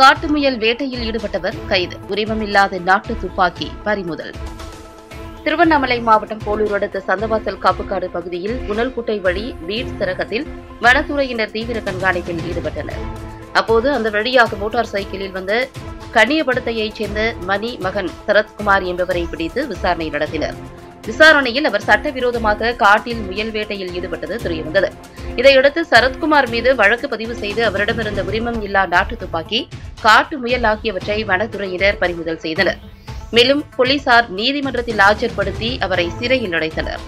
காட்டு முயல் வேட்டையில் ஈடுபட்டவர் கைது. உரிமம் இல்லாத நாட்டு துப்பாக்கி பறிமுதல். திருவண்ணாமலை மாவட்டம் போலூர் அடுத்த சந்தவாசல் காப்புக்காடு பகுதியில் புனல்குட்டை வழி வீட் சரகத்தில் வனத்துறையினர் தீவிர கண்காணிப்பில் ஈடுபட்டனர். அப்போது அந்த வழியாக மோட்டார் சைக்கிளில் வந்த கன்னியபடத்தையைச் சேர்ந்த மணி மகன் சரத்குமார் என்பவரை பிடித்து விசாரணை நடத்தினர். விசாரணையில் அவர் சட்டவிரோதமாக காட்டில் முயல் வேட்டையில் ஈடுபட்டது தெரியவந்தது. இதையடுத்து சரத்குமார் மீது வழக்கு பதிவு செய்து அவரிடமிருந்த உரிமம் இல்லா நாட்டு துப்பாக்கி காட்டு முயல் ஆகியவற்றை வனத்துறையினர் பறிமுதல் செய்தனர். மேலும் போலீசார் நீதிமன்றத்தில் ஆஜர்படுத்தி அவரை சிறையில் அடைத்தனர்